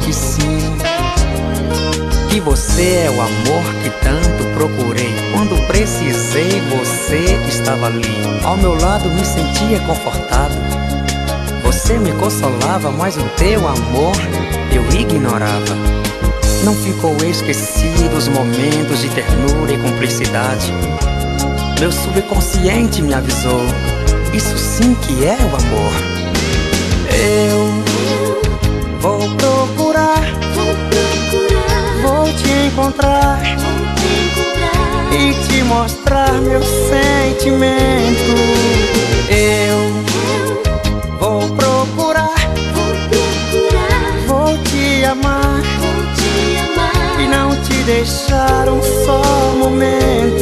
que sim. Que você é o amor que tanto procurei. Quando precisei, você estava ali. Ao meu lado me sentia confortado. Você me consolava, mas o teu amor eu ignorava. Não ficou esquecido os momentos de ternura e cumplicidade. Meu subconsciente me avisou. Isso sim que é o amor. Eu vou procurar, vou te encontrar e te mostrar meu sentimento. Eu vou procurar, vou te amar e não te deixar um só momento.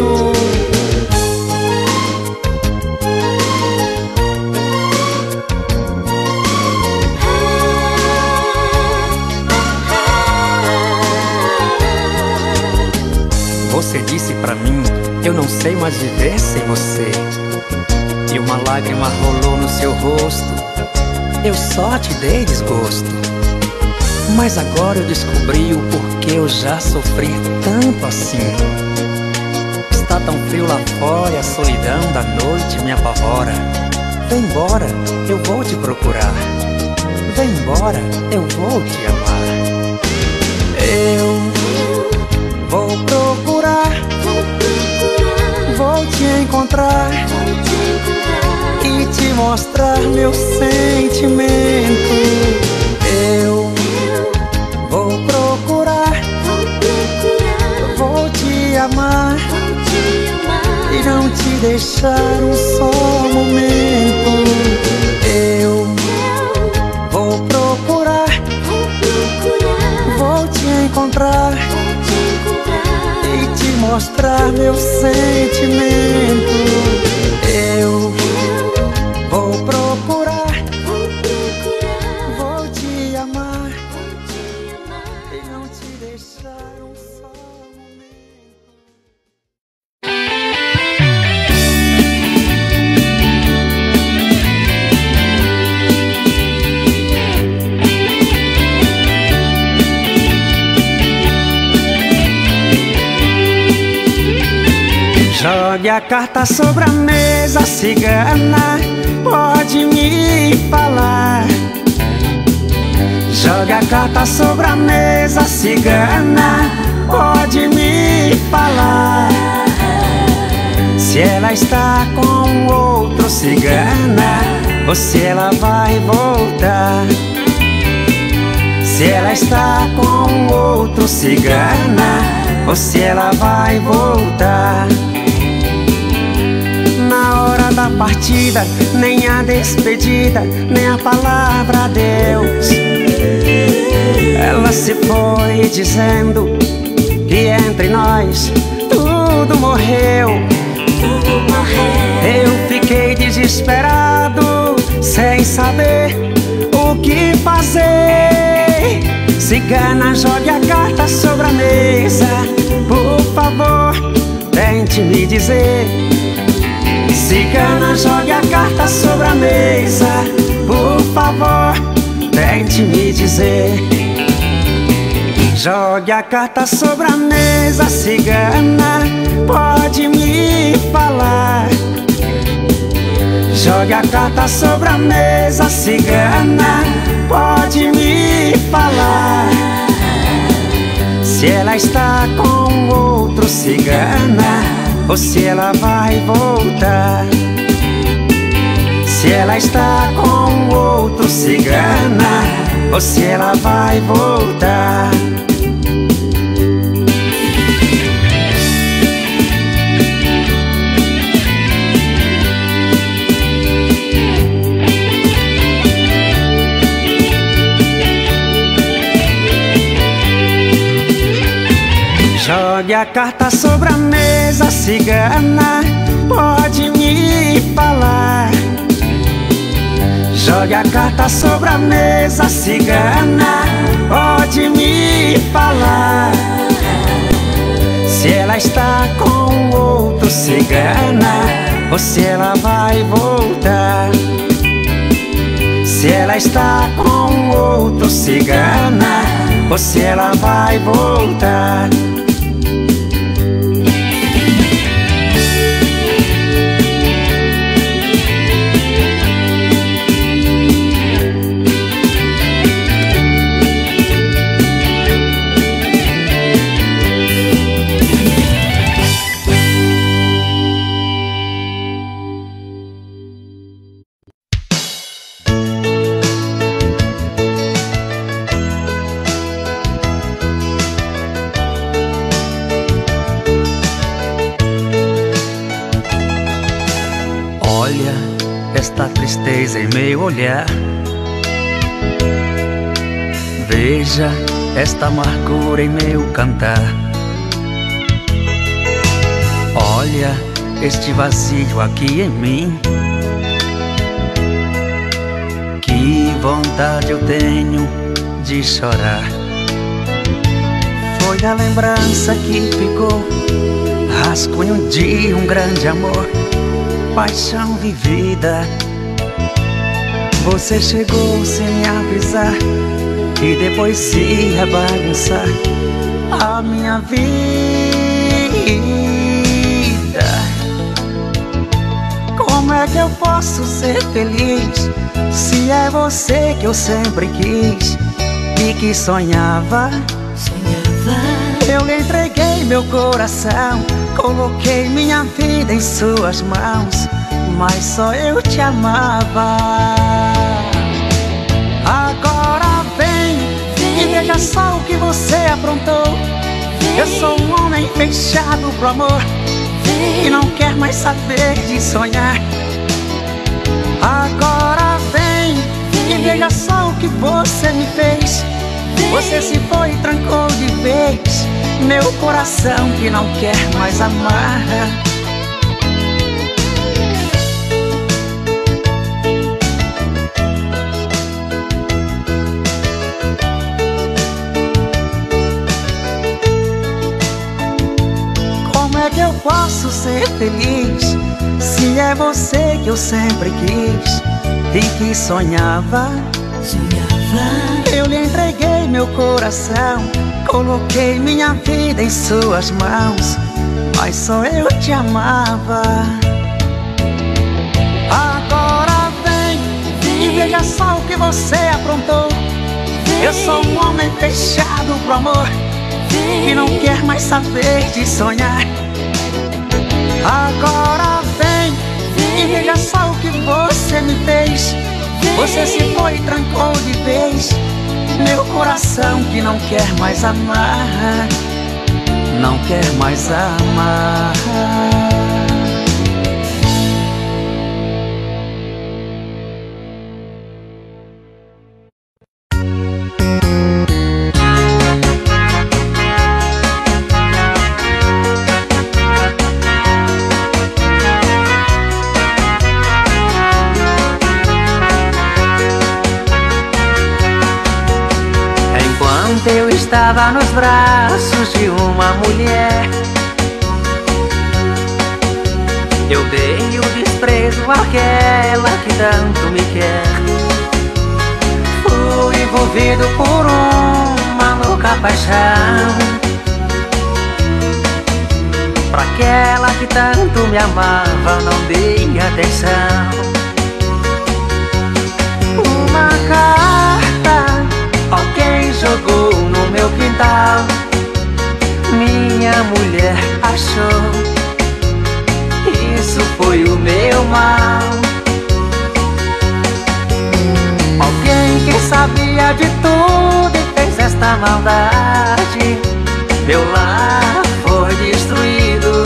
Disse pra mim, eu não sei mais viver sem você. E uma lágrima rolou no seu rosto. Eu só te dei desgosto. Mas agora eu descobri o porquê eu já sofri tanto assim. Está tão frio lá fora e a solidão da noite me apavora. Vem embora, eu vou te procurar. Vem embora, eu vou te amar. Eu vou procurar, vou te encontrar. E te mostrar meu sentimento. Eu vou procurar, vou te amar. E não te deixar um só momento. Eu vou procurar, vou te encontrar mostrar meu sentimento. Eu vou procurar, Jogue a carta sobre a mesa, cigana, pode me falar. Jogue a carta sobre a mesa, cigana, pode me falar. Se ela está com outro cigana, ou se ela vai voltar. Se ela está com outro cigana, ou se ela vai voltar. Da partida, nem a despedida, nem a palavra adeus. Ela se foi dizendo que entre nós tudo morreu. Eu fiquei desesperado, sem saber o que fazer. Cigana, jogue a carta sobre a mesa, por favor, tente me dizer. Cigana, jogue a carta sobre a mesa, por favor, tente me dizer. Jogue a carta sobre a mesa, cigana, pode me falar. Jogue a carta sobre a mesa, cigana, pode me falar. Se ela está com outro cigana, ou se ela vai voltar. Se ela está com outro cigana, ou se ela vai voltar. Carta sobre a mesa, cigana, pode me falar. Jogue a carta sobre a mesa, cigana Pode me falar. Se ela está com outro cigana Ou se ela vai voltar. Se ela está com outro cigana Ou se ela vai voltar olhar. Veja esta amargura em meu cantar. Olha este vazio aqui em mim. Que vontade eu tenho de chorar. Foi a lembrança que ficou, rascunho de um grande amor, paixão vivida você chegou sem me avisar E depois se ia bagunçar A minha vida. Como é que eu posso ser feliz Se é você que eu sempre quis E que sonhava? Sonhava. Eu lhe entreguei meu coração Coloquei minha vida em suas mãos mas só eu te amava. Veja só o que você aprontou. Eu sou um homem fechado pro amor e não quer mais saber de sonhar. Agora vem, e veja só o que você me fez. Você se foi e trancou de vez meu coração que não quer mais amar. Posso ser feliz se é você que eu sempre quis e que sonhava? Sonhava. Eu lhe entreguei meu coração, coloquei minha vida em suas mãos, mas só eu te amava. Agora vem, vem. e veja só o que você aprontou. Vem. Eu sou um homem fechado pro amor. Que não quer mais saber de sonhar Agora vem, vem, e veja só o que você me fez. Vem. Você se foi e trancou de vez meu coração que não quer mais amar, não quer mais amar. Estava nos braços de uma mulher. Eu dei o desprezo àquela que tanto me quer. Fui envolvido por uma louca paixão. Pra aquela que tanto me amava, não dei atenção. Uma carta, jogou meu quintal. Minha mulher achou. Isso foi o meu mal. Alguém que sabia de tudo e fez esta maldade. Meu lar foi destruído.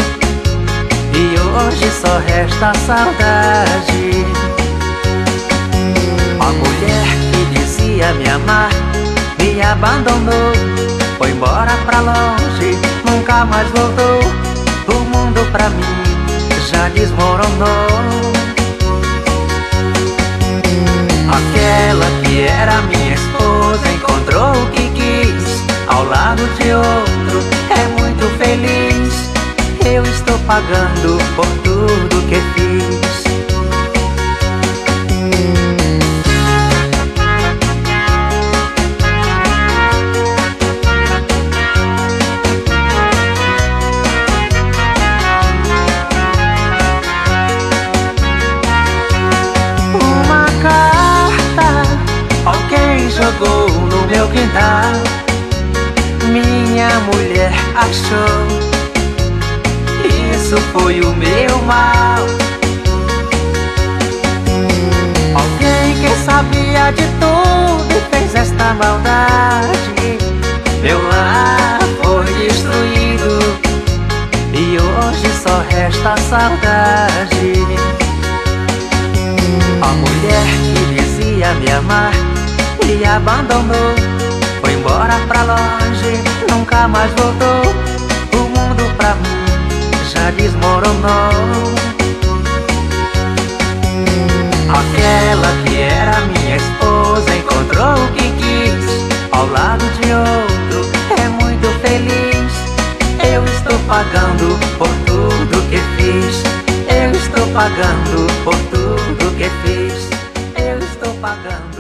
E hoje só resta saudade. A mulher que dizia me amar me abandonou Foi embora pra longe, nunca mais voltou O mundo pra mim já desmoronou Aquela que era minha esposa encontrou o que quis ao lado de outro. É muito feliz. Eu estou pagando por tudo que fiz. Achou. Isso foi o meu mal. Alguém que sabia de tudo e fez esta maldade. Meu lar foi destruído. E hoje só resta saudade. A mulher que dizia me amar me abandonou. Foi embora pra longe, nunca mais voltou. O mundo pra mim já desmoronou. Aquela que era minha esposa encontrou o que quis. Ao lado de outro, é muito feliz. Eu estou pagando por tudo que fiz. Eu estou pagando por tudo que fiz. Eu estou pagando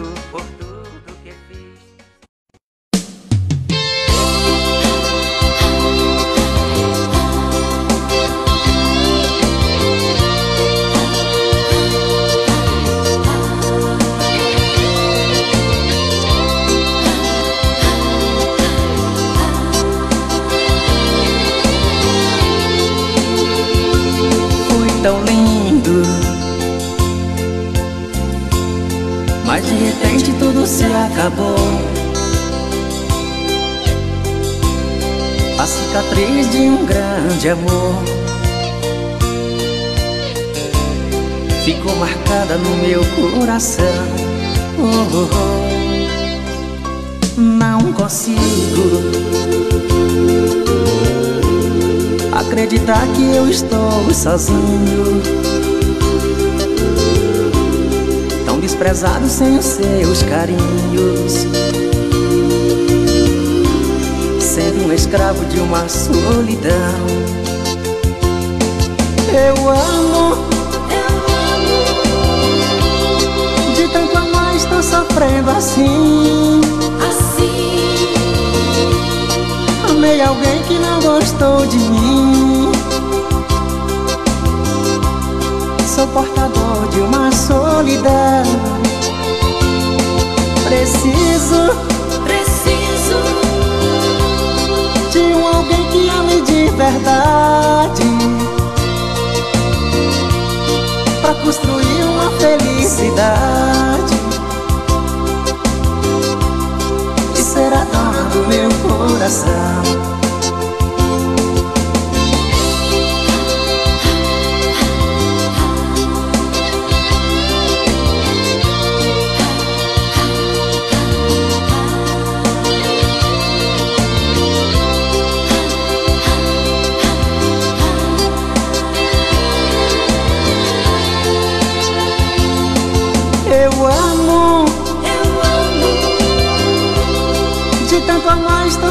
acabou. A cicatriz de um grande amor Ficou marcada no meu coração. Oh, oh, oh. Não consigo Acreditar que eu estou sozinho desprezado sem os seus carinhos. Sendo um escravo de uma solidão. Eu amo Eu amo De tanto amar estou sofrendo assim. Assim. Amei alguém que não gostou de mim Sou portador de uma solidão. Preciso Preciso De um alguém que ame de verdade. Pra construir uma felicidade. E ser a dona do meu coração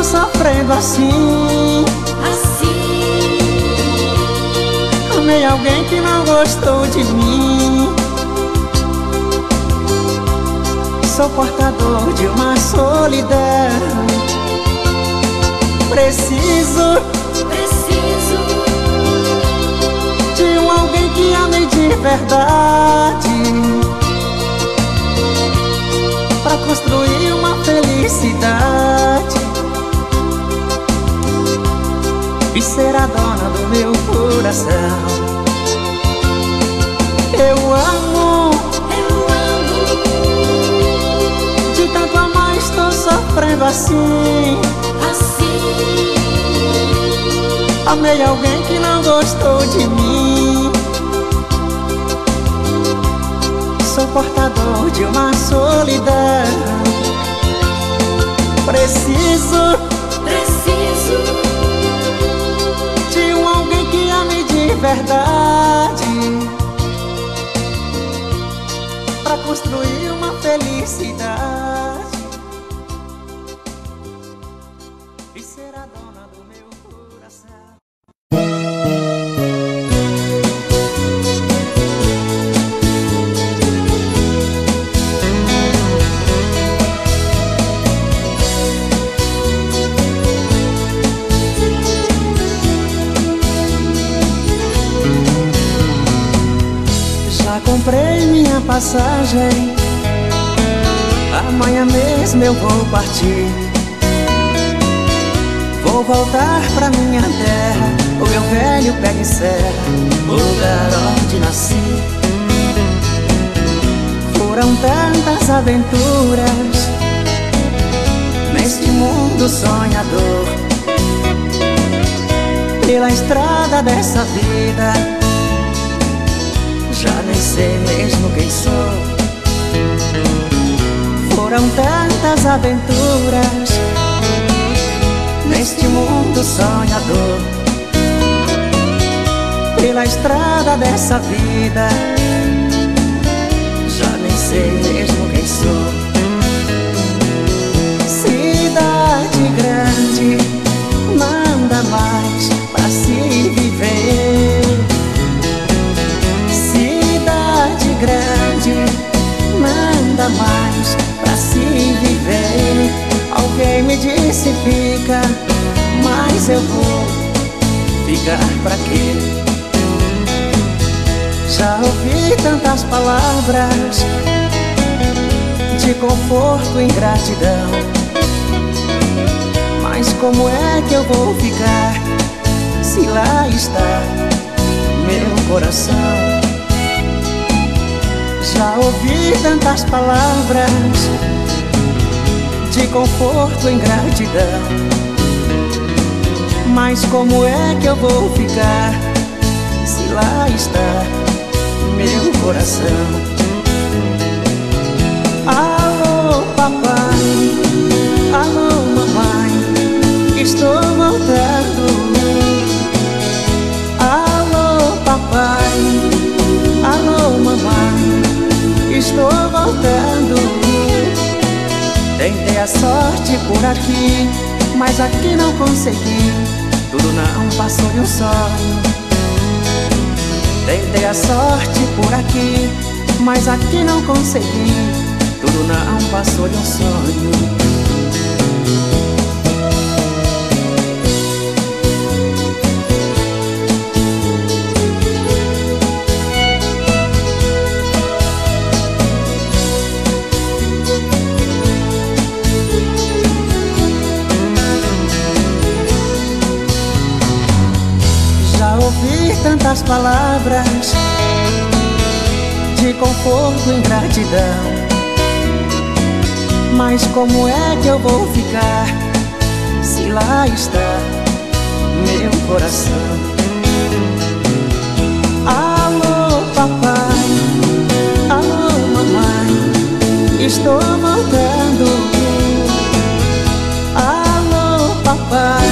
sofrendo assim. Assim. Amei alguém que não gostou de mim. Sou portador de uma solidão. Preciso Preciso De um alguém que ame de verdade. Pra construir uma felicidade e ser a dona do meu coração. Eu amo, eu amo. De tanto amar estou sofrendo assim, assim. Amei alguém que não gostou de mim. Sou portador de uma solidão. Preciso verdade. Pra construir uma felicidade passagem. Amanhã mesmo eu vou partir. Vou voltar pra minha terra, o meu velho pé de serra, o lugar onde nasci. Foram tantas aventuras neste mundo sonhador. Pela estrada dessa vida, sei mesmo quem sou. Foram tantas aventuras neste mundo sonhador. Pela estrada dessa vida, já nem sei mesmo quem sou. Cidade grande, nada mais nada mais pra se viver. Alguém me disse fica, mas eu vou ficar pra quê? Já ouvi tantas palavras de conforto e gratidão. Mas como é que eu vou ficar se lá está meu coração? Já ouvi tantas palavras de conforto e gratidão. Mas como é que eu vou ficar se lá está meu coração? Alô, papai, alô, estou voltando. Tentei a sorte por aqui, mas aqui não consegui. Tudo não passou de um sonho. Tentei a sorte por aqui, mas aqui não consegui. Tudo não passou de um sonho. Palavras de conforto e gratidão. Mas como é que eu vou ficar se lá está meu coração? Alô, papai, alô, mamãe, estou voltando. Alô, papai,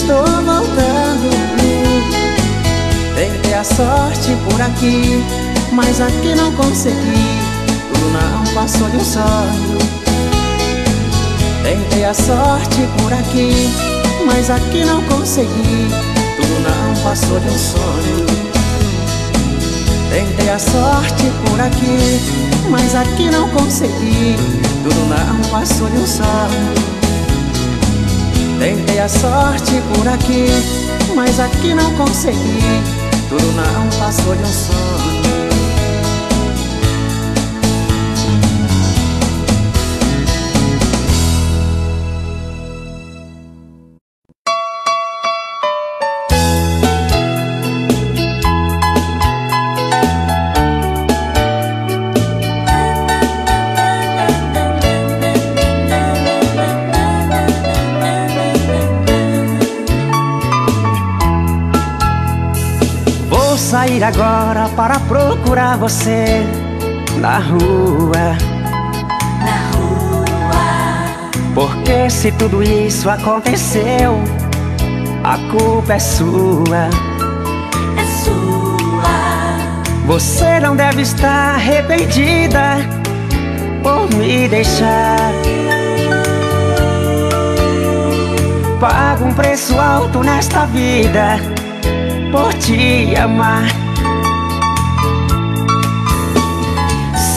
estou voltando. Tentei a sorte por aqui, mas aqui não consegui. Tudo não passou de um sonho. Tentei a sorte por aqui, mas aqui não consegui. Tudo não passou de um sonho. Tentei a sorte por aqui, mas aqui não consegui. Tudo não passou de um sonho. Tentei a sorte por aqui, mas aqui não consegui. Tudo não passou de um sonho. Sair agora para procurar você na rua. Na rua, Porque se tudo isso aconteceu, a culpa é sua. é sua. Você não deve estar arrependida por me deixar. Pago um preço alto nesta vida por te amar.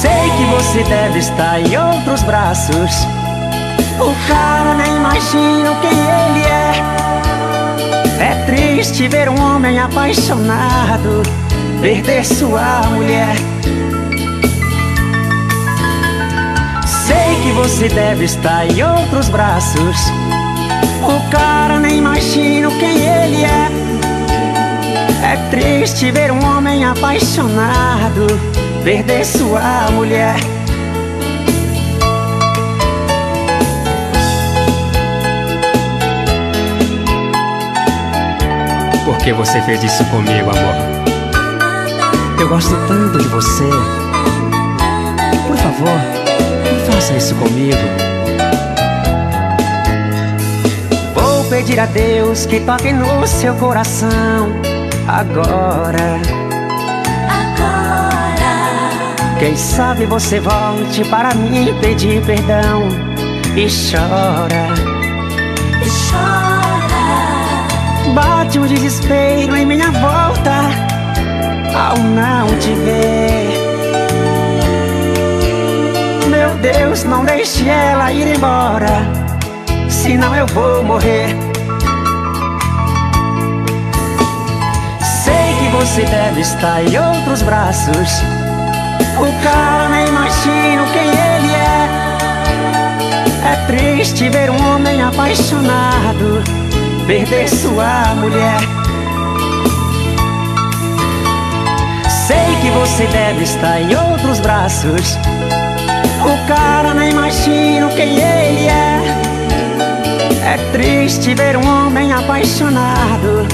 Sei que você deve estar em outros braços. O cara nem imagino quem ele é. É triste ver um homem apaixonado perder sua mulher. Sei que você deve estar em outros braços. O cara nem imagino quem ele é. É triste ver um homem apaixonado perder sua mulher. Por que você fez isso comigo, amor? Eu gosto tanto de você. Por favor, não faça isso comigo. Vou pedir a Deus que toque no seu coração agora. Agora. Quem sabe você volte para mim pedir perdão e chora. E chora. Bate um desespero em minha volta ao não te ver. Meu Deus, não deixe ela ir embora, senão eu vou morrer. Sei que você deve estar em outros braços. O cara nem imagino quem ele é. É triste ver um homem apaixonado perder sua mulher. Sei que você deve estar em outros braços. O cara nem imagino quem ele é. É triste ver um homem apaixonado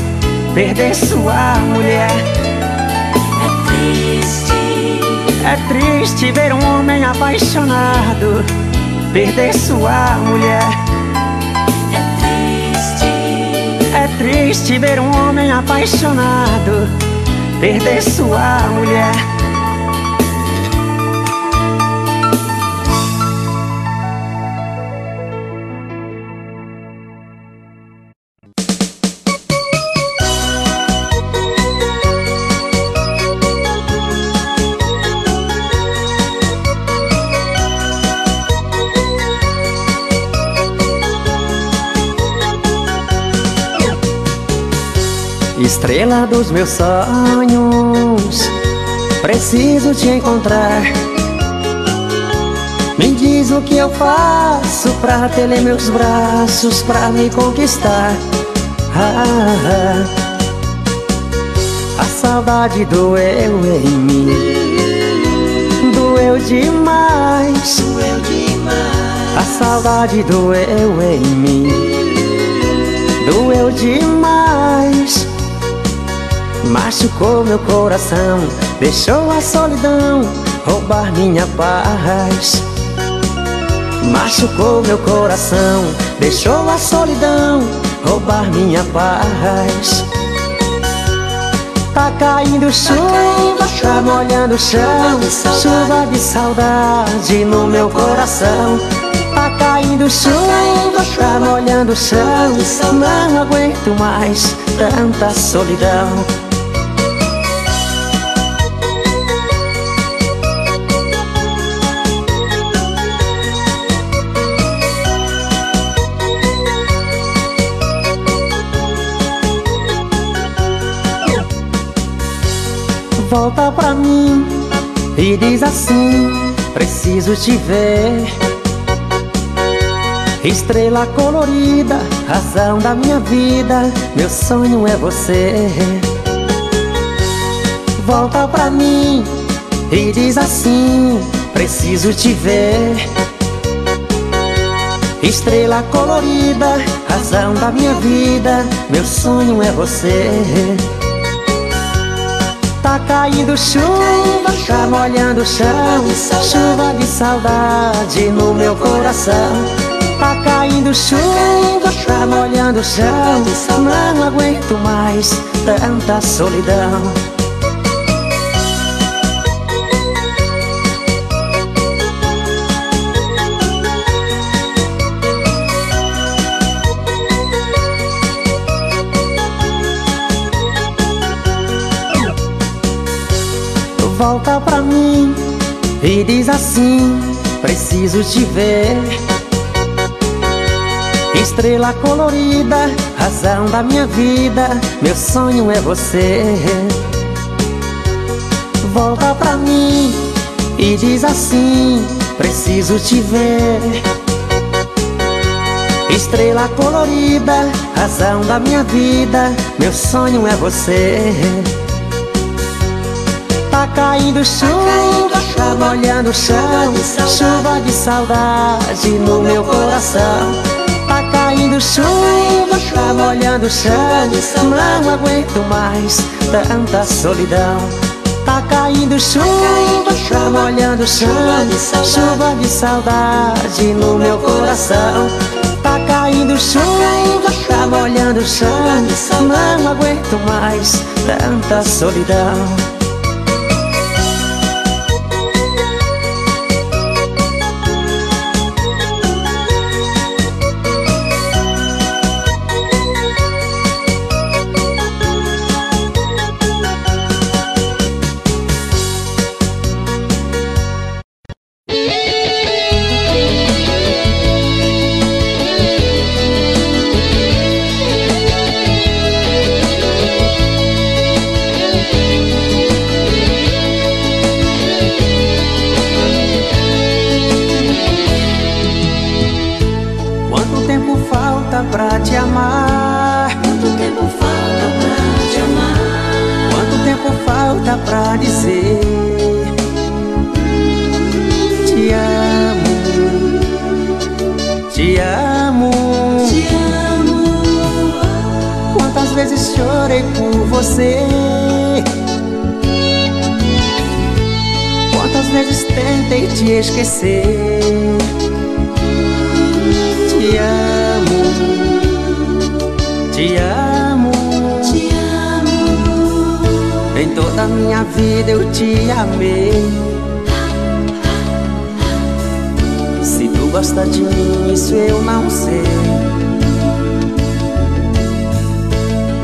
perder sua mulher. É triste ver um homem apaixonado perder sua mulher. É triste. É triste ver um homem apaixonado perder sua mulher. Estrela dos meus sonhos, preciso te encontrar. Me diz o que eu faço pra ter em meus braços, pra me conquistar. Ah, a saudade doeu em mim, doeu demais. Doeu demais. A saudade doeu em mim, doeu demais. Machucou meu coração, deixou a solidão roubar minha paz. Machucou meu coração, deixou a solidão roubar minha paz. Tá caindo chuva, tá molhando o chão, chuva de saudade no meu coração. Tá caindo chuva, tá molhando o chão, não aguento mais tanta solidão. Volta pra mim e diz assim: Preciso te ver. Estrela colorida, razão da minha vida, meu sonho é você. Volta pra mim e diz assim: Preciso te ver. Estrela colorida, razão da minha vida, meu sonho é você. Tá caindo chuva, tá molhando o chão. Chuva de saudade no meu coração. Tá caindo chuva, tá molhando o chão. Não aguento mais tanta solidão diz assim: Preciso te ver. Estrela colorida, razão da minha vida, meu sonho é você. Volta pra mim e diz assim: Preciso te ver. Estrela colorida, razão da minha vida, meu sonho é você. Tá caindo chuva, tá molhando o chão, chuva de saudade no meu coração. Tá caindo chuva, tá molhando o chão, não aguento mais tanta solidão. Tá caindo chuva, tá molhando o chão, chuva de saudade no meu coração. Tá caindo chuva, tá molhando o chão, não aguento mais tanta solidão. Esquecer Te amo, te amo Te amo. Em toda a minha vida eu te amei. Se tu gosta de mim, isso eu não sei.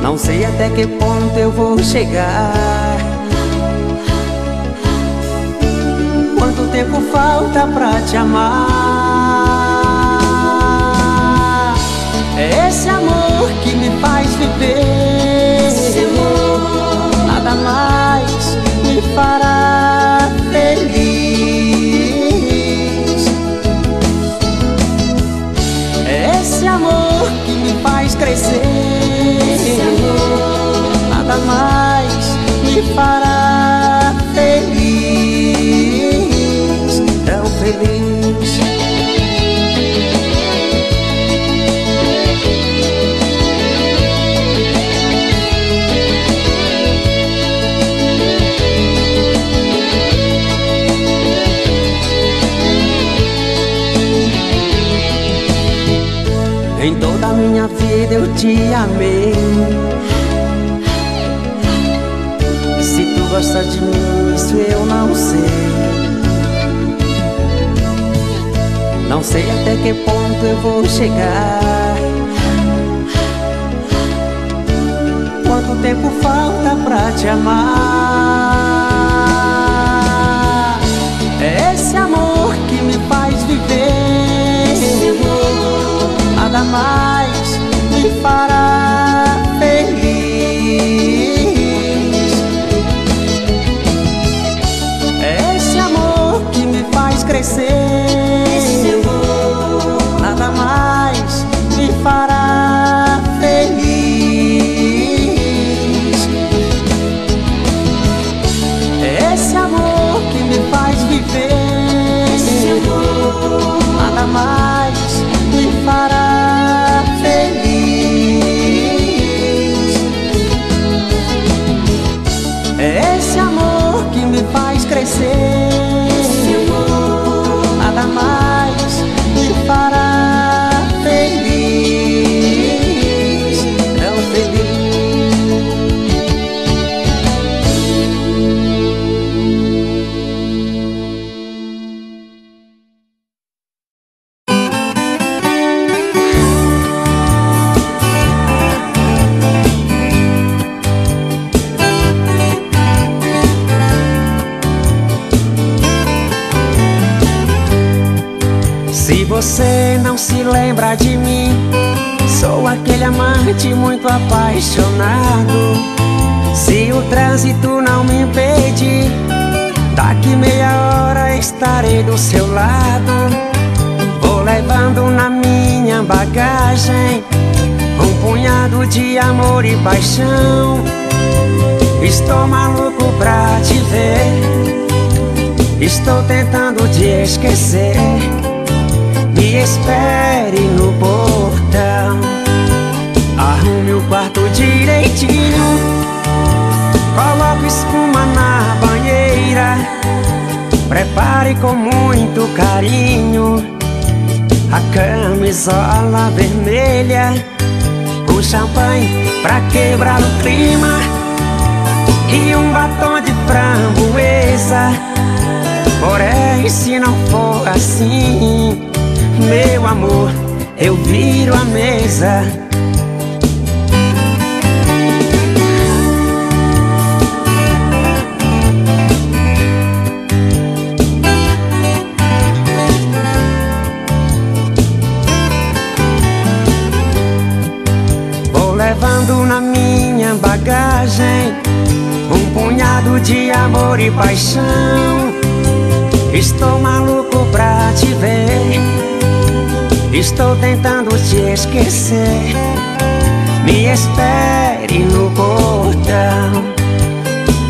Não sei até que ponto eu vou chegar. Tempo falta pra te amar? É esse amor que me faz viver. Esse amor. Nada mais me fará feliz. É esse amor que me faz crescer. Esse amor. Nada mais me fará feliz. Em toda a minha vida eu te amei. Se tu gosta de mim, isso eu não sei. Não sei até que ponto eu vou chegar. Quanto tempo falta pra te amar? É esse amor que me faz viver. Nada mais me fará feliz. É esse amor que me faz crescer. vai. A camisola vermelha. O champanhe pra quebrar o clima. E um batom de framboesa. Porém, se não for assim, meu amor, eu viro a mesa. Amor e paixão. Estou maluco pra te ver. Estou tentando te esquecer. Me espere no portão.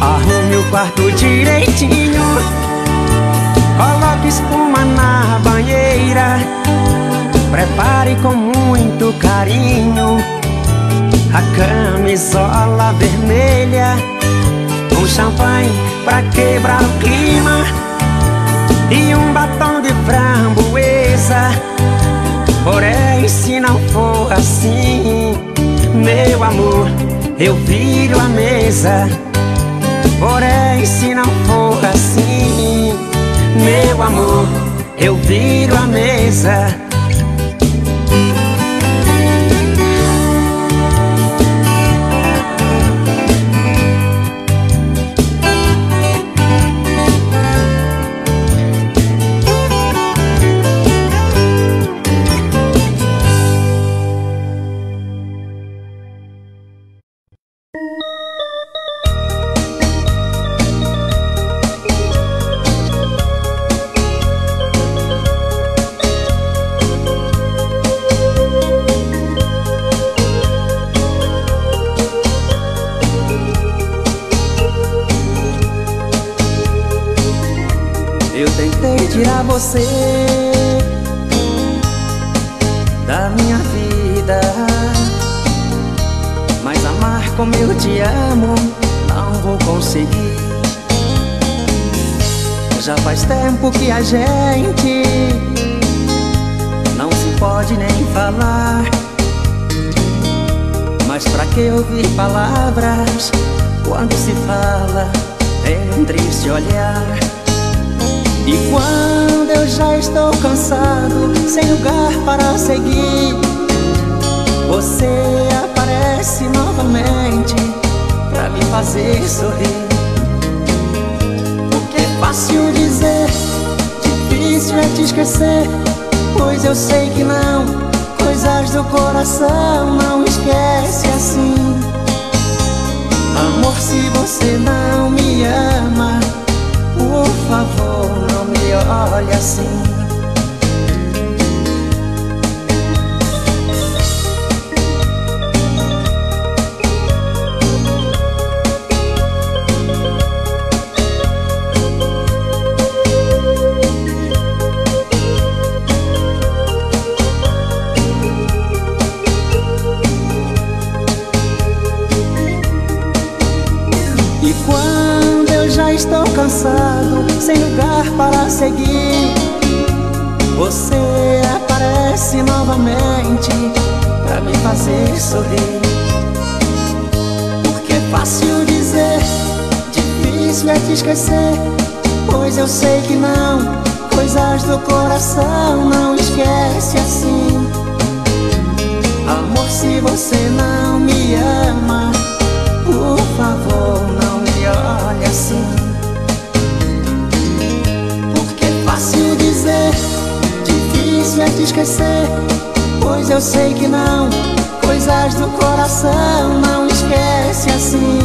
Arrume o quarto direitinho. Coloque espuma na banheira. Prepare com muito carinho a camisola vermelha. Um champanhe pra quebrar o clima e um batom de framboesa. Porém, se não for assim, meu amor, eu viro a mesa. Porém, se não for assim, meu amor, eu viro a mesa. Gente não se pode nem falar. Mas pra que ouvir palavras quando se fala em um triste olhar? E quando eu já estou cansado, sem lugar para seguir, você aparece novamente pra me fazer sorrir. Difícil é te esquecer, pois eu sei que não, coisas do coração não esquece assim. Amor, se você não me ama, por favor, não me olhe assim. Para seguir, você aparece novamente pra me fazer sorrir. Porque é fácil dizer, difícil é te esquecer, pois eu sei que não, coisas do coração não esquece assim. Amor, se você não me ama, Dizer, difícil é te esquecer Pois eu sei que não. Coisas do coração não esquece assim.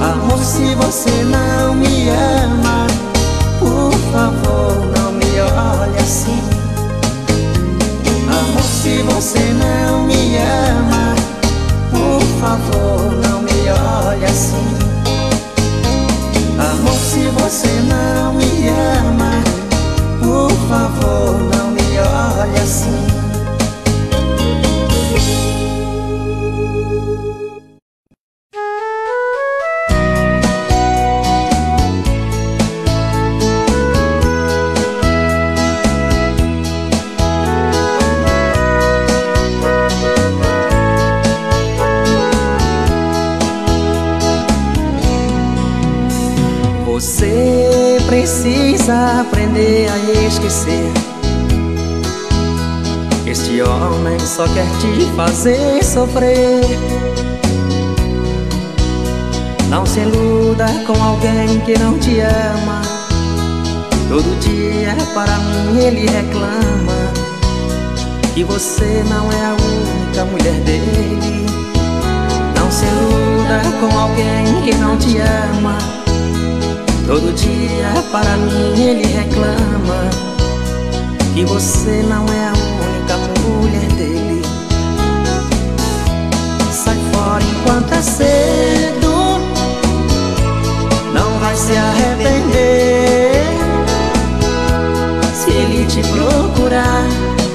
Amor, se você não me ama Por favor, não me olhe assim. Amor, se você não me ama Por favor, não me olhe assim se você não me ama Por favor, não me olhe assim aprender a esquecer. Este homem só quer te fazer sofrer. Não se iluda com alguém que não te ama. Todo dia para mim ele reclama. Que você não é a única mulher dele. Não se iluda com alguém que não te ama Todo dia para mim ele reclama Que você não é a única mulher dele. Sai fora enquanto é cedo Não vai se arrepender. Se ele te procurar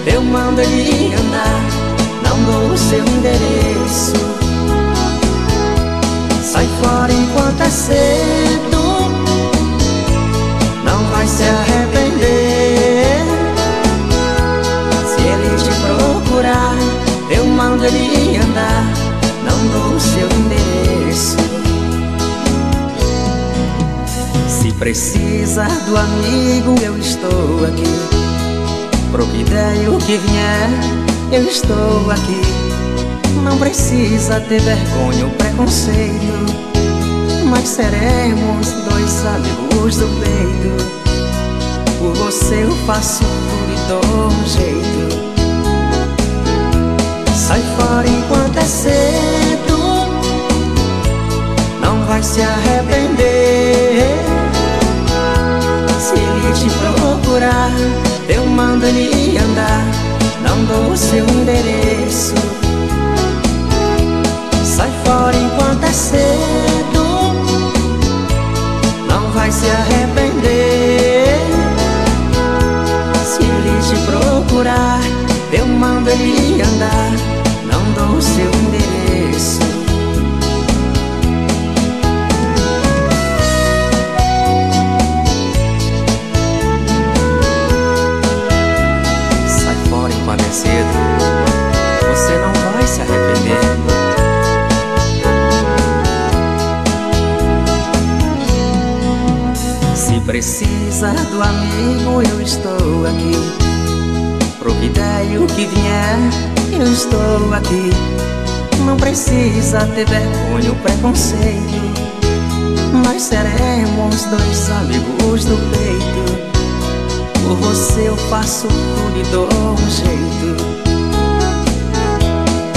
Eu mando ele andar Não dou o seu endereço. Sai fora enquanto é cedo Eu mando ele andar Não dou o seu endereço. Se precisa do amigo Eu estou aqui. Pro que der e o que vier Eu estou aqui. Não precisa ter vergonha ou preconceito mas seremos dois amigos do peito. Por você eu faço tudo e dou um jeito fora enquanto é cedo. Não vai se arrepender. Se ele te procurar Eu mando ele andar. Não dou o seu endereço. Sai fora enquanto é cedo. Não vai se arrepender. Procurar Eu mando ele andar Não dou o seu endereço precisa ter vergonha ou preconceito. Nós seremos dois amigos do peito. Por você eu faço tudo e dou um jeito.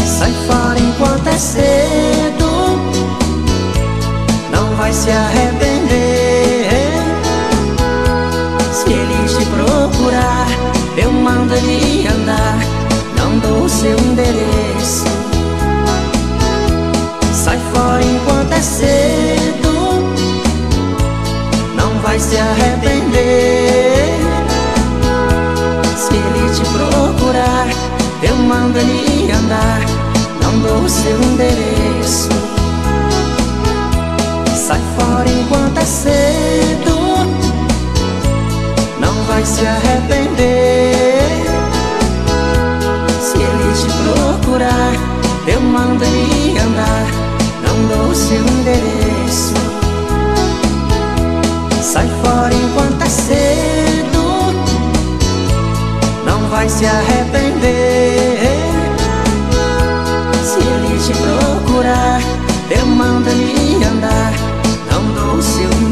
Sai fora enquanto é cedo. Não vai se arrepender. Se ele te procurar eu mando ele andar. Não dou o seu endereço Enquanto é cedo. Não vai se arrepender. Se ele te procurar Eu mando ele andar. Não dou o seu endereço. Sai fora enquanto é cedo. Não vai se arrepender. Procurar Eu mando ele andar seu endereço. Sai fora enquanto é cedo. Não vai se arrepender. Se ele te procurar Eu mando ele andar. Não dou o seu endereço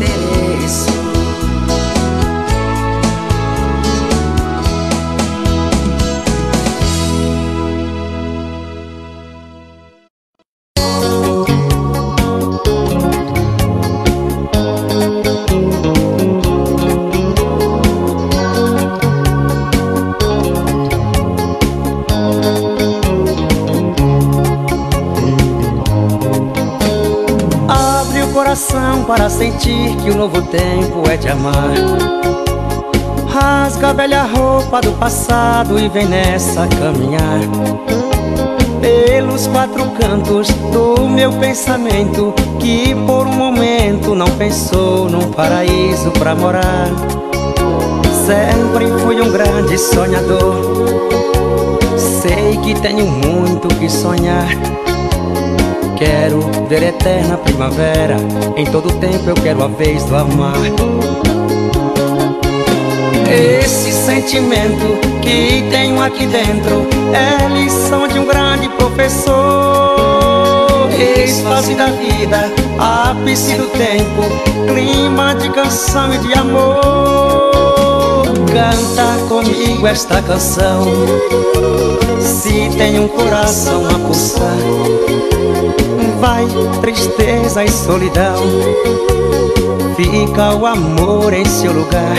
para sentir que o novo tempo é de amar. Rasga a velha roupa do passado e vem nessa caminhar pelos quatro cantos do meu pensamento que por um momento não pensou num paraíso pra morar. Sempre fui um grande sonhador. Sei que tenho muito que sonhar. Quero ver eterna primavera. Em todo tempo eu quero a vez do amar. Esse sentimento que tenho aqui dentro é lição de um grande professor. Ex-fase da vida, ápice do tempo, clima de canção e de amor. Canta comigo esta canção. Se tem um coração a pulsar, vai tristeza e solidão. Fica o amor em seu lugar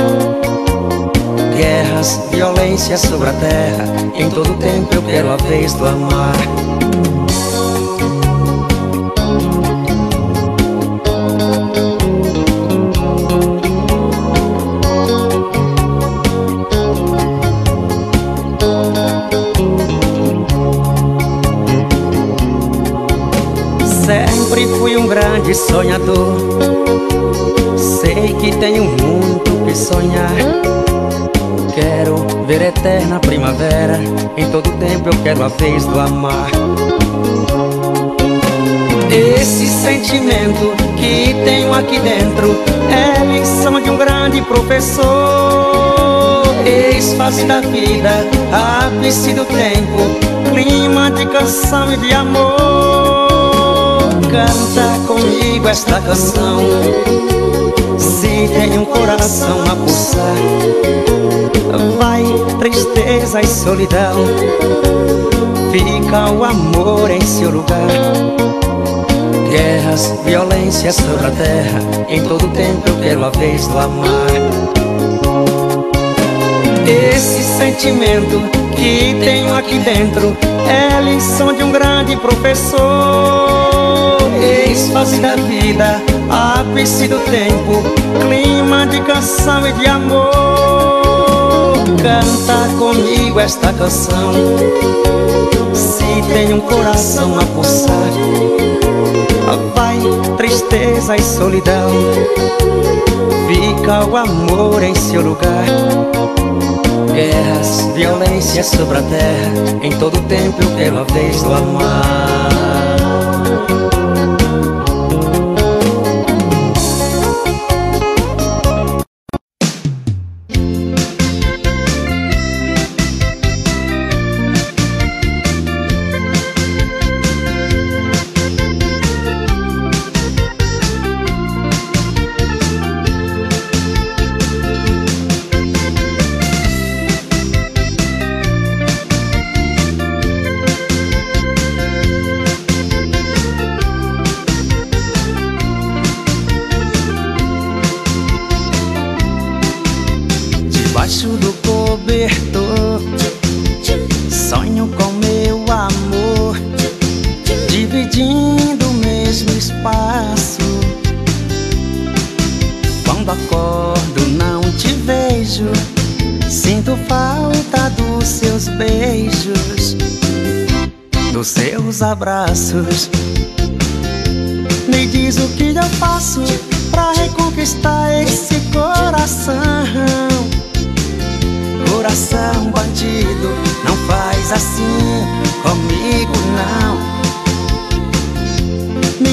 guerras, violência sobre a terra. Em todo tempo eu quero a vez do amar. Grande sonhador. Sei que tenho muito que sonhar. Quero ver eterna primavera Em todo tempo eu quero a vez do amar Esse sentimento que tenho aqui dentro É lição de um grande professor Ex-fase da vida, ápice do tempo Clima de canção e de amor Canta comigo esta canção. Se tem um coração a pulsar Vai tristeza e solidão. Fica o amor em seu lugar. Guerras, violência sobre a terra Em todo tempo eu quero a vez do amar Esse sentimento que tenho aqui dentro É lição de um grande professor. Ex-fase da vida, ápice do tempo Clima de canção e de amor. Canta comigo esta canção. Se tem um coração a pulsar Vai tristeza e solidão. Fica o amor em seu lugar. Guerras, violência sobre a terra. Em todo tempo eu quero a vez do amar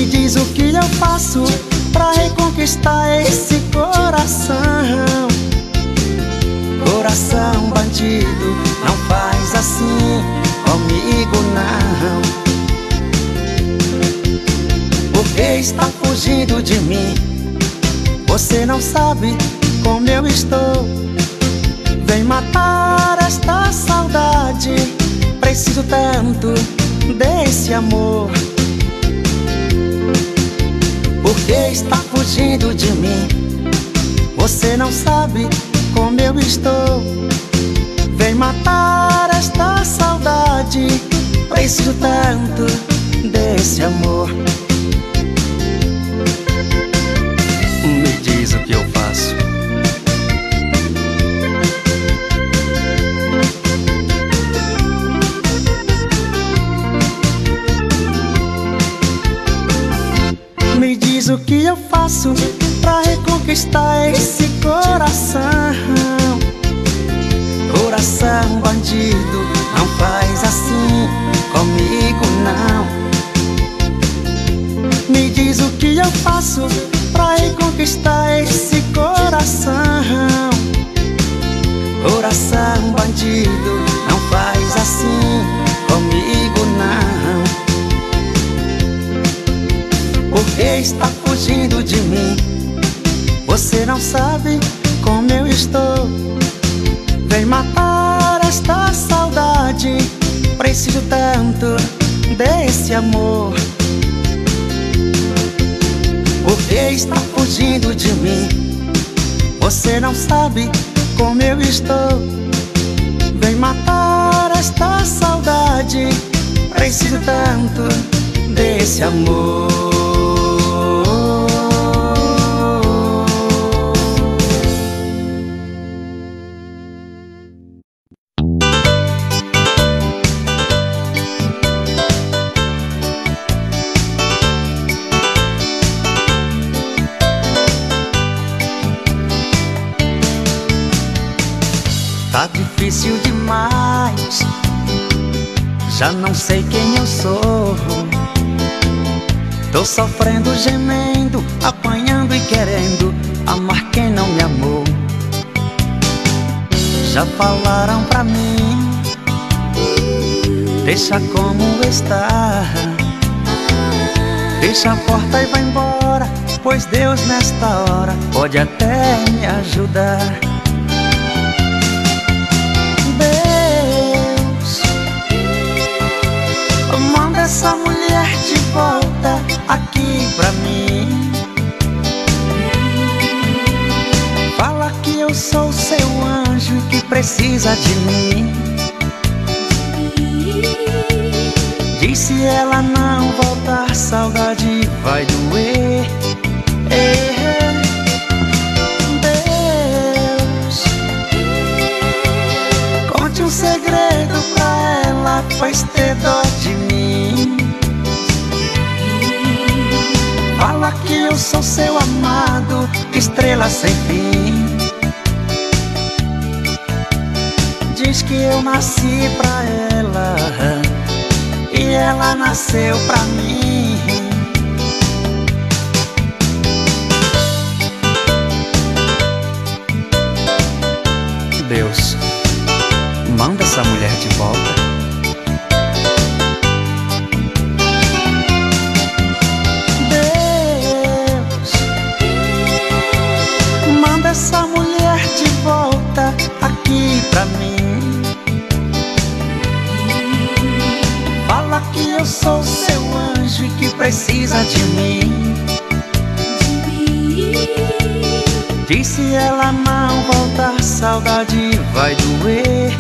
Me diz o que eu faço pra reconquistar esse coração Coração bandido, não faz assim comigo não que está fugindo de mim? Você não sabe como eu estou. Vem matar esta saudade. Preciso tanto desse amor. Por que está fugindo de mim? Você não sabe como eu estou. Vem matar esta saudade. Preciso tanto desse amor. Eu Já não sei quem eu sou. Tô sofrendo, gemendo, apanhando e querendo amar quem não me amou. Já falaram pra mim, deixa como está. Deixa a porta e vai embora, pois Deus nesta hora pode até me ajudar. Precisa de mim. Diz se ela não voltar, saudade vai doer. Deus, conte um segredo pra ela, pois ter dó de mim. Fala que eu sou seu amado, estrela sem fim. Diz que eu nasci pra ela e ela nasceu pra mim. Deus, manda essa mulher de volta. Eu sou seu anjo e que precisa de mim. Diz se ela não voltar, saudade vai doer.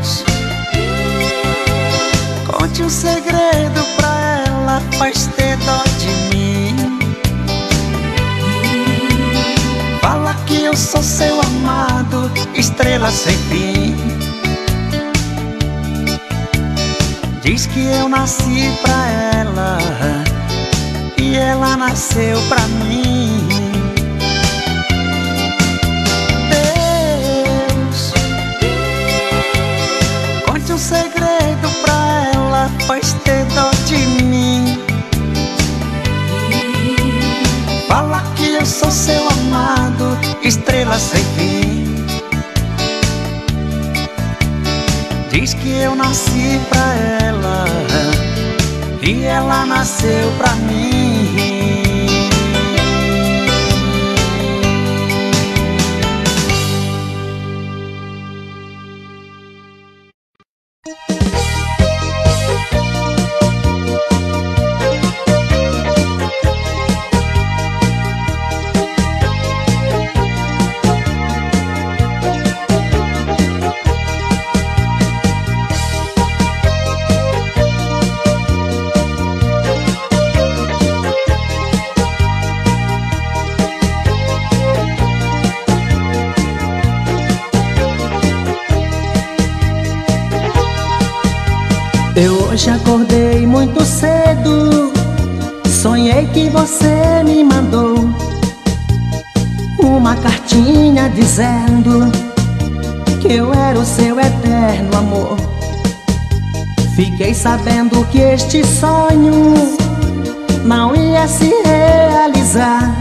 Deus, conte um segredo pra ela, faz ter dó de mim. Fala que eu sou seu amado, estrela sem fim. Diz que eu nasci pra ela e ela nasceu pra mim. Deus, conte um segredo pra ela, pois ter dó de mim. Fala que eu sou seu amado, estrela sem fim. Diz que eu nasci pra ela e ela nasceu pra mim. Dizendo que eu era o seu eterno amor. Fiquei sabendo que este sonho não ia se realizar.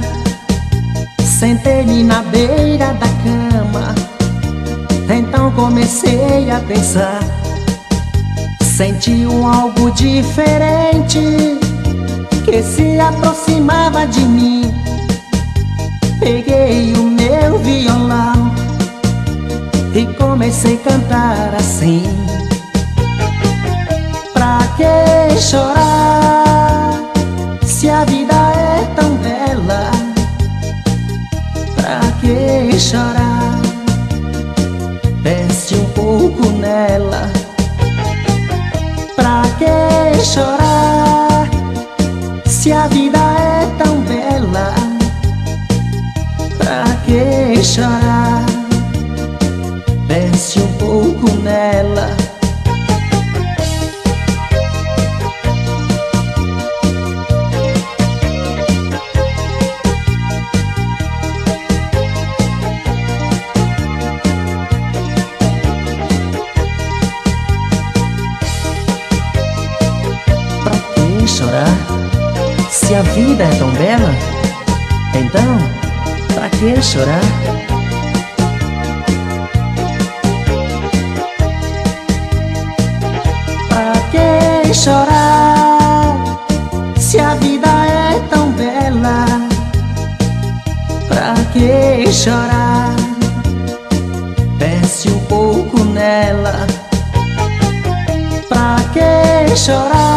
Sentei-me na beira da cama, então comecei a pensar. Senti um algo diferente que se aproximava de mim. Peguei o meu violão e comecei a cantar assim. Pra que chorar se a vida é tão bela? Pra que chorar? Pense um pouco nela. Pra que chorar se a vida chorar? Pense um pouco nela. Que chorar? Pra que chorar? Se a vida é tão bela, pra que chorar? Pense um pouco nela. Pra que chorar?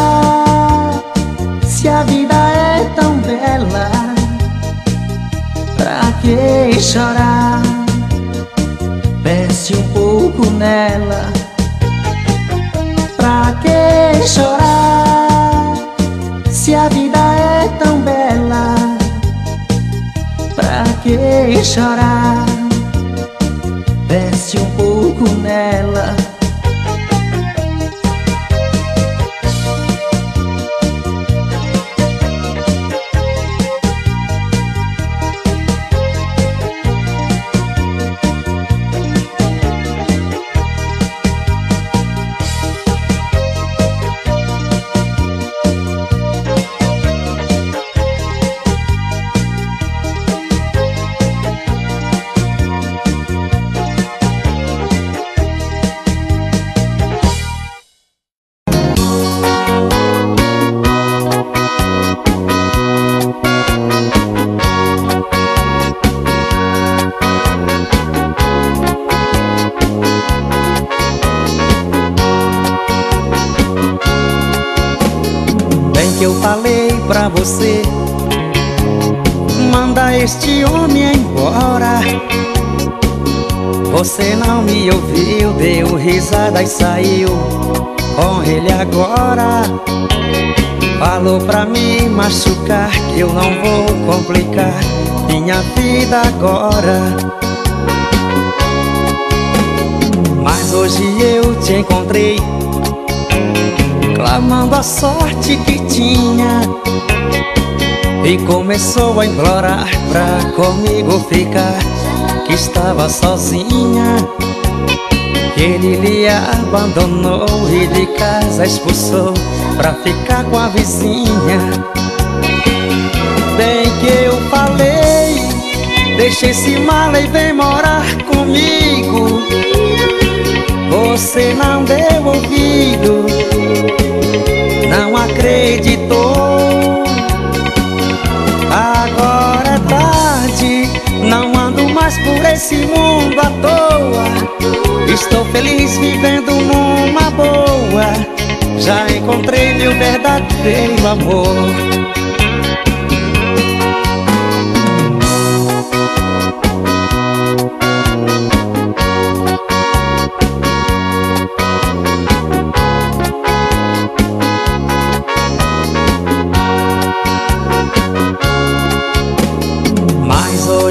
Machucar que eu não vou complicar minha vida agora. Mas hoje eu te encontrei Clamando a sorte que tinha. E começou a implorar pra comigo ficar Que estava sozinha. Ele lhe abandonou e de casa expulsou Pra ficar com a vizinha Deixa esse mala e vem morar comigo Você não deu ouvido não acreditou. Agora é tarde, não ando mais por esse mundo à toa. Estou feliz vivendo numa boa. Já encontrei meu verdadeiro amor.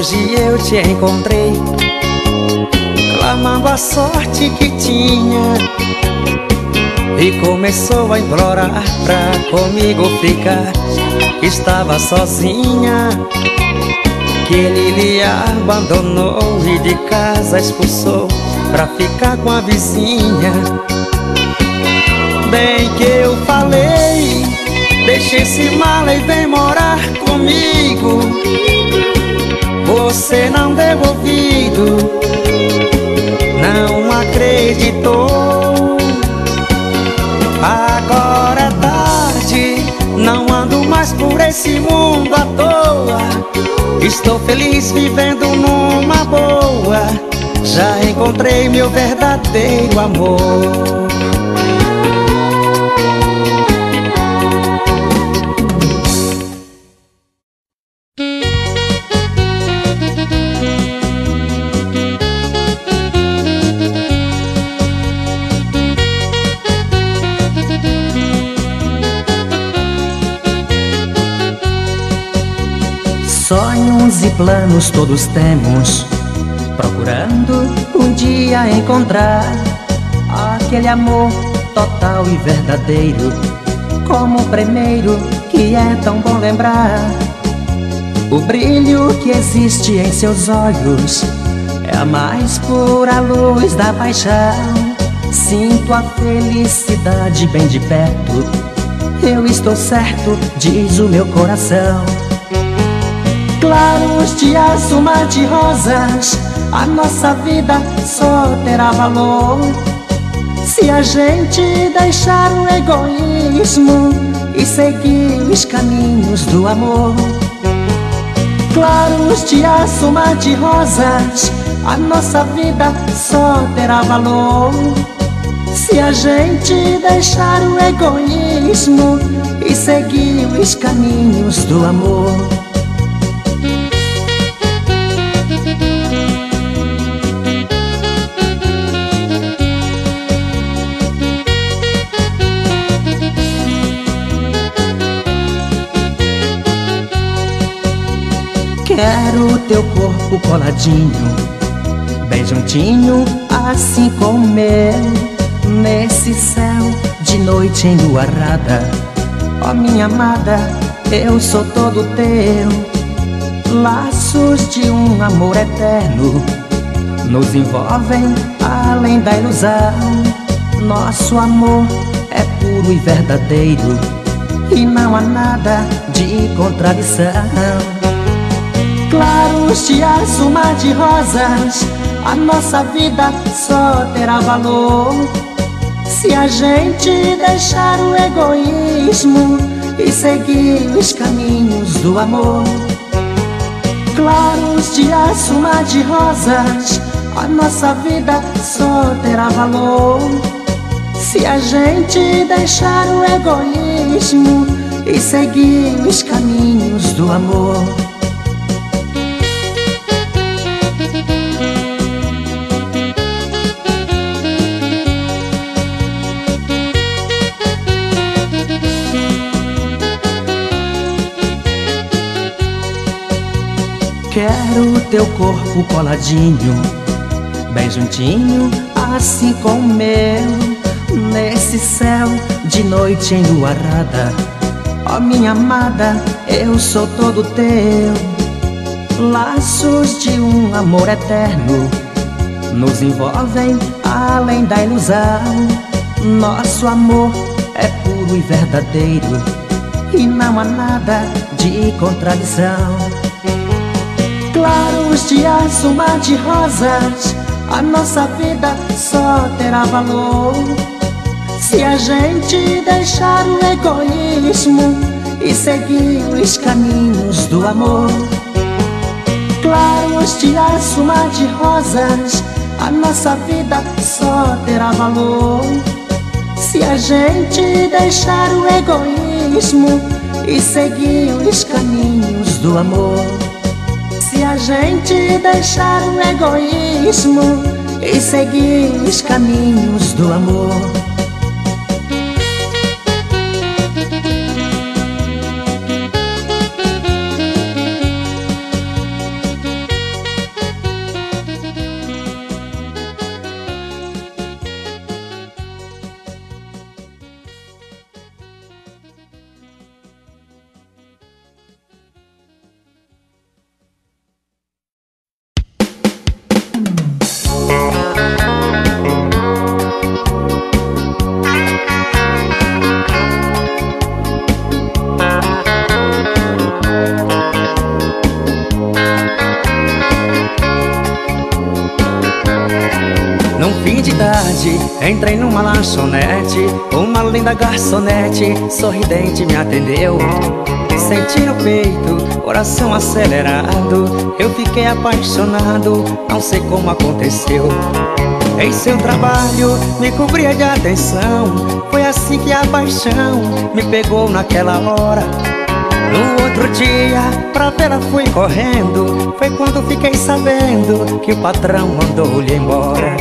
Hoje eu te encontrei Clamando a sorte que tinha. E começou a implorar pra comigo ficar estava sozinha. Que ele lhe abandonou e de casa expulsou Pra ficar com a vizinha. Bem que eu falei Deixe esse mala e vem morar comigo Você não deu ouvido Não acreditou. Agora é tarde Não ando mais por esse mundo à toa. Estou feliz vivendo numa boa. Já encontrei meu verdadeiro amor planos todos temos, procurando um dia encontrar aquele amor total e verdadeiro, como o primeiro que é tão bom lembrar. O brilho que existe em seus olhos é a mais pura luz da paixão. Sinto a felicidade bem de perto. Eu estou certo, diz o meu coração claros de azul, mar de rosas, a nossa vida só terá valor se a gente deixar o egoísmo e seguir os caminhos do amor. Claros de azul, mar de rosas, a nossa vida só terá valor se a gente deixar o egoísmo e seguir os caminhos do amor. Quero teu corpo coladinho, bem juntinho, assim como o meu, nesse céu de noite enluarada. Ó minha amada, eu sou todo teu. Laços de um amor eterno nos envolvem além da ilusão. Nosso amor é puro e verdadeiro e não há nada de contradição claros de azul, mar de rosas, a nossa vida só terá valor se a gente deixar o egoísmo e seguir os caminhos do amor. Claros de azul, mar de rosas, a nossa vida só terá valor se a gente deixar o egoísmo e seguir os caminhos do amor. Quero teu corpo coladinho, bem juntinho, assim como o meu, nesse céu de noite enluarada. Ó minha amada, eu sou todo teu. Laços de um amor eterno nos envolvem além da ilusão. Nosso amor é puro e verdadeiro e não há nada de contradição claros de azul, mar de rosas, a nossa vida só terá valor se a gente deixar o egoísmo e seguir os caminhos do amor. Claros de azul, mar de rosas, a nossa vida só terá valor se a gente deixar o egoísmo e seguir os caminhos do amor. Se a gente deixar o egoísmo e seguir os caminhos do amor. Garçonete, sorridente me atendeu. Senti no peito, coração acelerado. Eu fiquei apaixonado, não sei como aconteceu. Em seu trabalho, me cobria de atenção. Foi assim que a paixão me pegou naquela hora. No outro dia, pra vê-la fui correndo. Foi quando fiquei sabendo que o patrão mandou-lhe embora.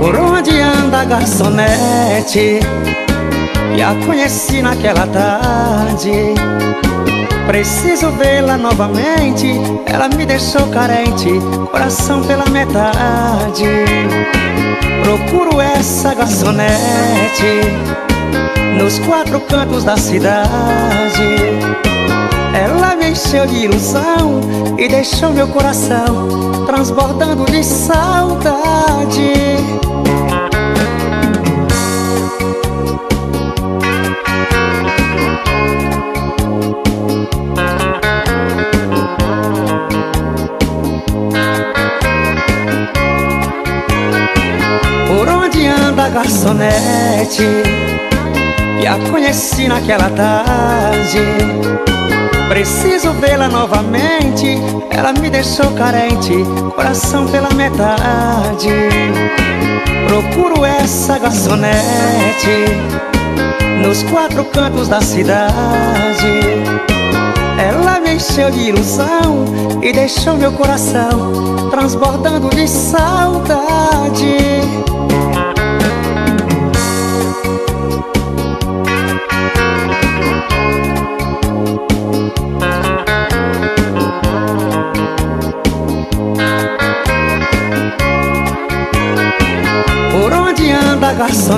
Por onde anda a garçonete? E a conheci naquela tarde. Preciso vê-la novamente. Ela me deixou carente. Coração pela metade. Procuro essa garçonete Nos quatro cantos da cidade. Ela me encheu de ilusão E deixou meu coração Transbordando de saudade garçonete E a conheci naquela tarde. Preciso vê-la novamente Ela me deixou carente Coração pela metade. Procuro essa garçonete Nos quatro cantos da cidade. Ela me encheu de ilusão E deixou meu coração Transbordando de saudade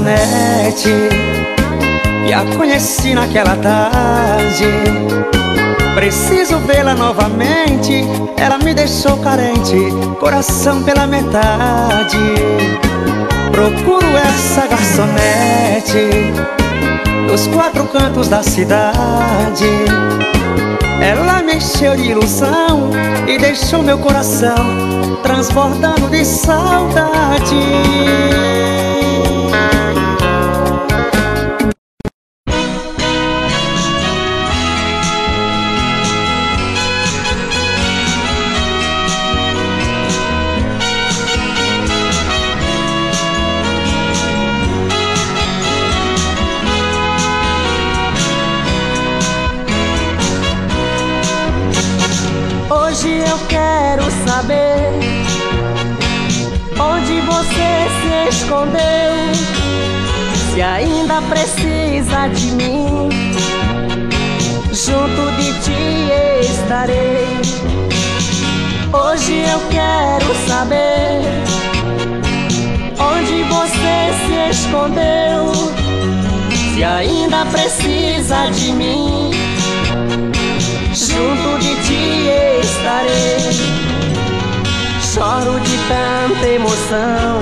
garçonete E a conheci naquela tarde. Preciso vê-la novamente Ela me deixou carente Coração pela metade. Procuro essa garçonete Nos quatro cantos da cidade. Ela me encheu de ilusão E deixou meu coração Transbordando de saudade Se ainda precisa de mim, junto de ti estarei. Hoje eu quero saber onde você se escondeu. Se ainda precisa de mim, junto de ti estarei. Choro de tanta emoção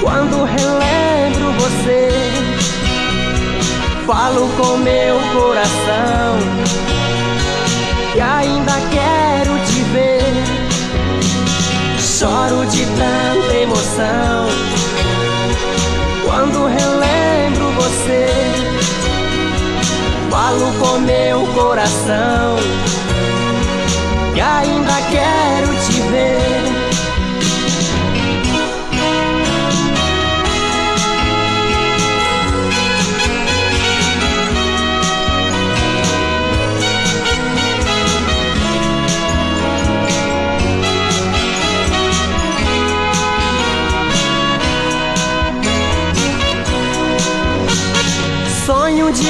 quando relembro você, falo com meu coração que ainda quero te ver. Choro de tanta emoção quando relembro você. Falo com meu coração que ainda quero te ver.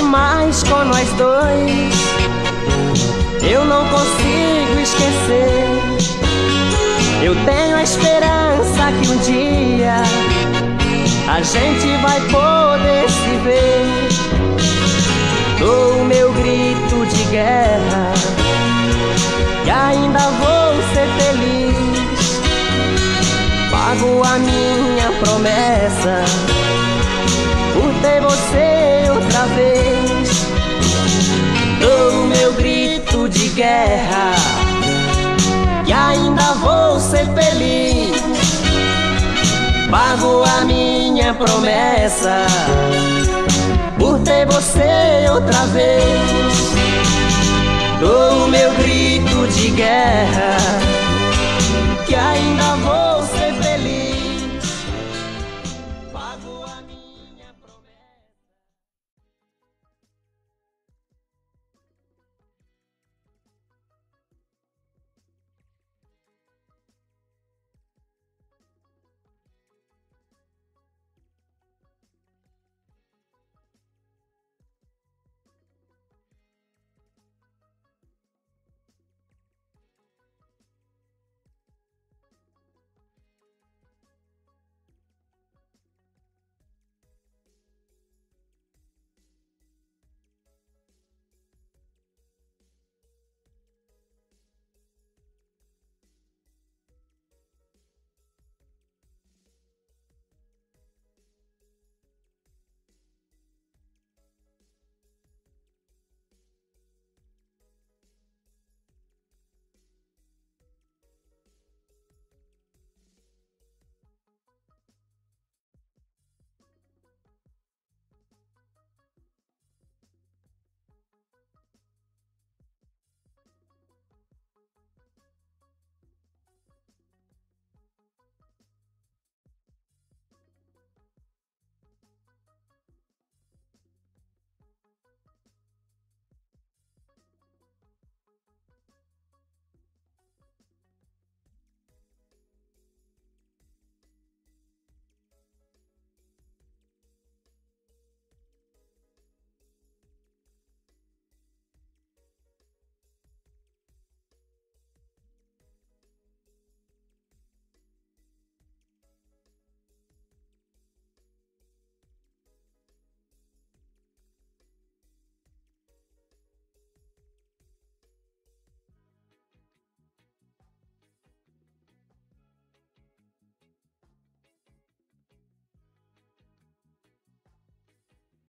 demais com nós dois. Eu não consigo esquecer. Eu tenho a esperança que um dia a gente vai poder se ver. Dou o meu grito de guerra e ainda vou ser feliz. Pago a minha promessa por ter você outra vez. Dou meu grito de guerra e ainda vou ser feliz. Pago a minha promessa por ter você outra vez. Dou o meu grito